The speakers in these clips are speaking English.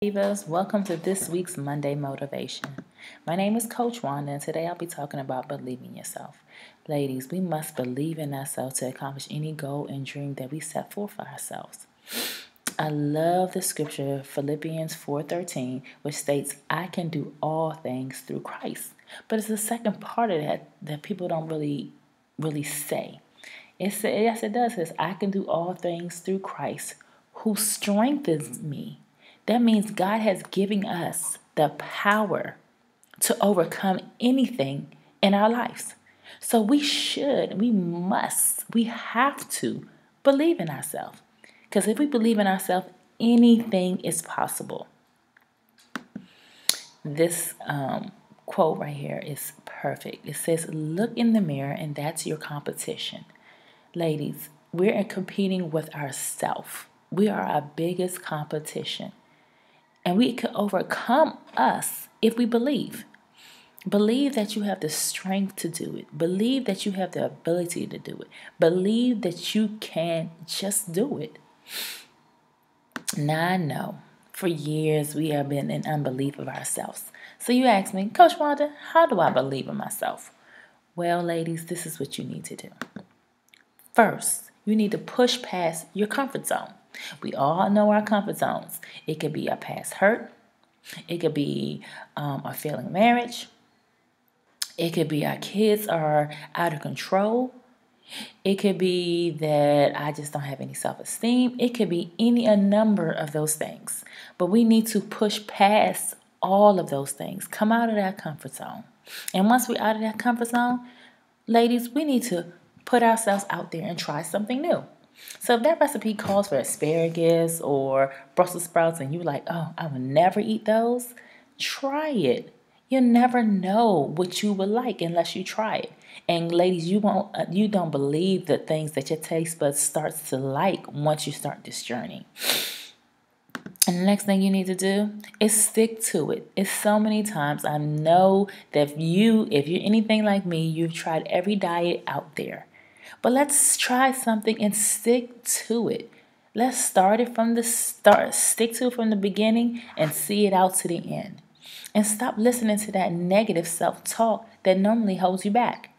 Divas, welcome to this week's Monday Motivation. My name is Coach Wanda, and today I'll be talking about believing yourself. Ladies, we must believe in ourselves to accomplish any goal and dream that we set forth for ourselves. I love the scripture Philippians 4:13, which states, "I can do all things through Christ." But it's the second part of that that people don't really, really say. It says, yes, it does. It says, "I can do all things through Christ, who strengthens me." That means God has given us the power to overcome anything in our lives. So we should, we must, we have to believe in ourselves. Because if we believe in ourselves, anything is possible. This um, quote right here is perfect. It says, Look in the mirror, and that's your competition. Ladies, we're competing with ourselves. We are our biggest competition. And we can overcome us if we believe. Believe that you have the strength to do it. Believe that you have the ability to do it. Believe that you can just do it. Now I know for years we have been in unbelief of ourselves. So you ask me, Coach Wanda, how do I believe in myself? Well, ladies, this is what you need to do. First, you need to push past your comfort zone. We all know our comfort zones. It could be a past hurt. It could be um, a failing marriage. It could be our kids are out of control. It could be that I just don't have any self esteem. It could be any a number of those things. But we need to push past all of those things. Come out of that comfort zone. And once we're out of that comfort zone, ladies, we need to put ourselves out there and try something new. So if that recipe calls for asparagus or Brussels sprouts and you're like, oh, I would never eat those, try it. You'll never know what you would like unless you try it. And ladies, you won't uh, you don't believe the things that your taste buds starts to like once you start this journey. And the next thing you need to do is stick to it. It's so many times I know that if you, if you're anything like me, you've tried every diet out there. But let's try something and stick to it. Let's start it from the start, stick to it from the beginning, and see it out to the end. And stop listening to that negative self talk that normally holds you back.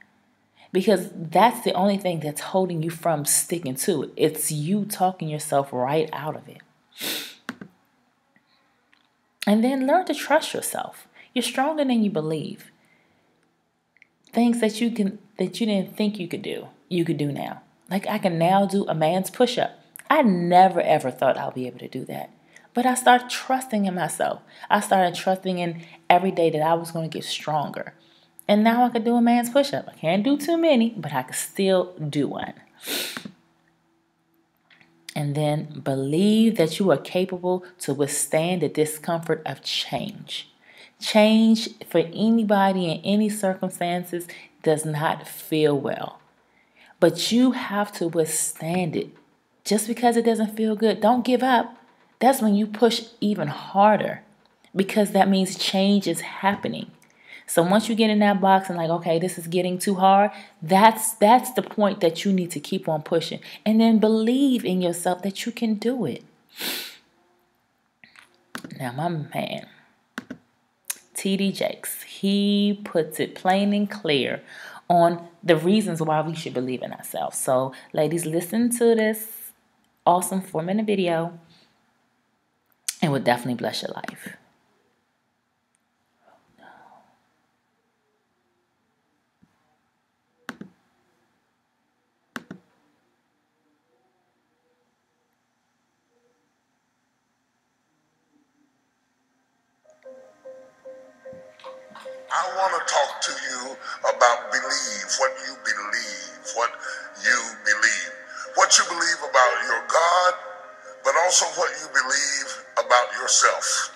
Because that's the only thing that's holding you from sticking to it. It's you talking yourself right out of it. And then learn to trust yourself. You're stronger than you believe. Things that you can that you didn't think you could do you could do now. Like I can now do a man's push up. I never ever thought I'll be able to do that. But I started trusting in myself. I started trusting in every day that I was going to get stronger. And now I could do a man's push up. I can't do too many, but I can still do one. And then believe that you are capable to withstand the discomfort of change. Change for anybody in any circumstances does not feel well. But you have to withstand it. Just because it doesn't feel good, don't give up. That's when you push even harder because that means change is happening. So once you get in that box and like, okay, this is getting too hard, that's that's the point that you need to keep on pushing. And then believe in yourself that you can do it. Now, my man, TD Jakes, he puts it plain and clear on the reasons why we should believe in ourselves. So, ladies, listen to this awesome four minute video. And it will definitely bless your life. I want to talk to you about believe, what you believe, what you believe. What you believe about your God, but also what you believe about yourself.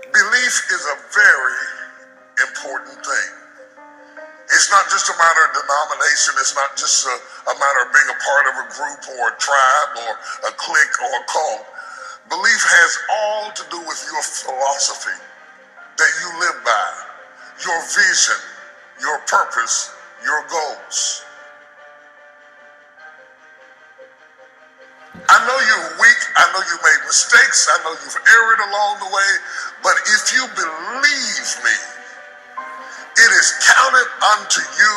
Belief is a very important thing. It's not just a matter of denomination. It's not just a, a matter of being a part of a group or a tribe or a clique or a cult. Belief has all to do with your philosophy that you live by, your vision, your purpose, your goals. I know you're weak. I know you made mistakes. I know you've erred along the way. But if you believe me, it is counted unto you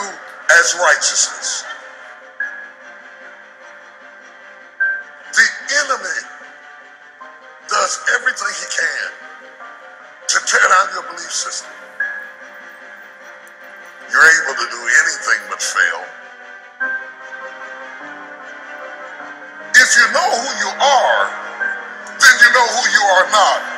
as righteousness. The enemy does everything he can tear down your belief system. You're able to do anything but fail. If you know who you are, then you know who you are not.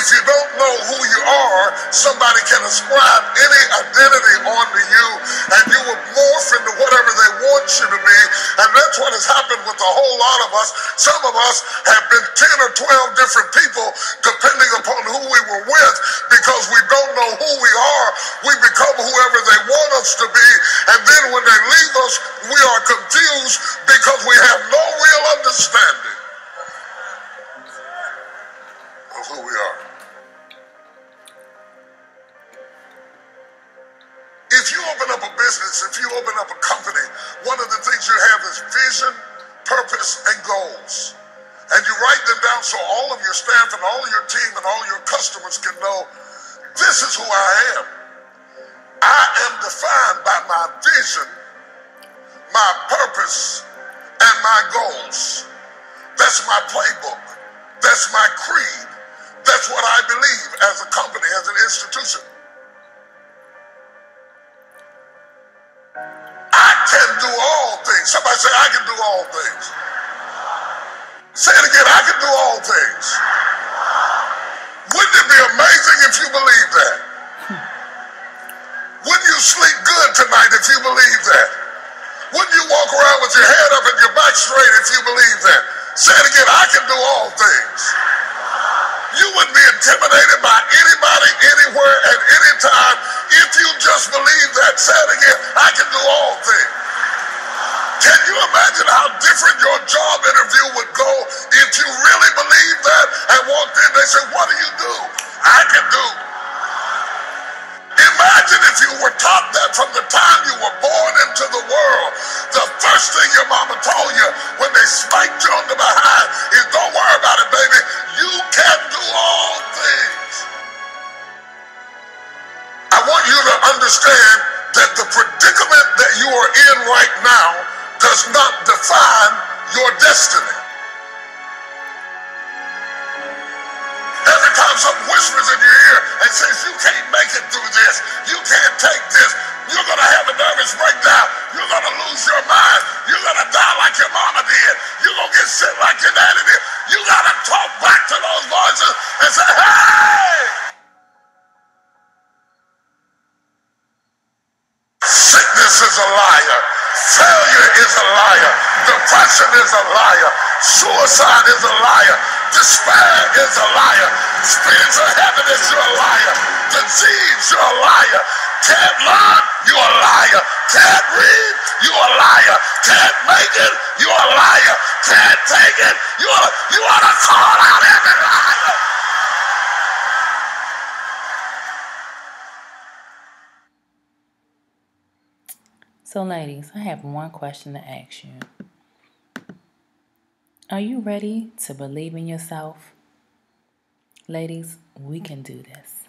If you don't know who you are, somebody can ascribe any identity onto you and you will morph into whatever they want you to be. And that's what has happened with a whole lot of us. Some of us have been 10 or 12 different people depending upon who we were with because we don't know who we are. We become whoever they want us to be. And then when they leave us, we are confused because we have no real understanding up a business, if you open up a company, one of the things you have is vision, purpose, and goals. And you write them down so all of your staff and all your team and all your customers can know this is who I am. I am defined by my vision, my purpose, and my goals. That's my playbook. That's my creed. That's what I believe as a company, as an institution. I can do all things. Somebody say, I can do all things. Say it again, I can do all things. Wouldn't it be amazing if you believe that? Wouldn't you sleep good tonight if you believe that? Wouldn't you walk around with your head up and your back straight if you believe that? Say it again, I can do all things. You wouldn't be intimidated by anybody, anywhere, at any time if you just believe that. Say it again, I can do all things. Can you imagine how Time something whispers in your ear and says, You can't make it through this, you can't take this, you're going to have a nervous breakdown, you're going to lose your mind, you're going to die like your mama did, you're going to get sick like your daddy did. You got to talk back to those voices and say, Hey! Sickness is a liar. Failure is a liar. Depression is a liar. Suicide is a liar. Despair is a liar. Spirits of heaviness, you're a liar. Disease, you're a liar. Can't learn, you're a liar. Can't read, you're a liar. Can't make it, you're a liar. Can't take it, you ought to, you ought to call out every liar. So, ladies, I have one question to ask you. Are you ready to believe in yourself? Ladies, we can do this.